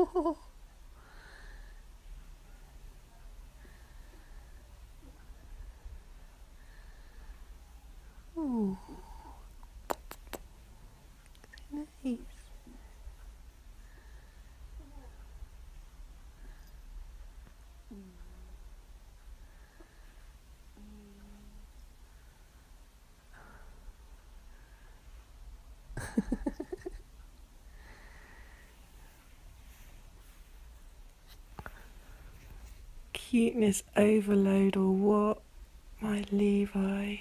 Oh, nice. Cuteness overload or what, my Levi?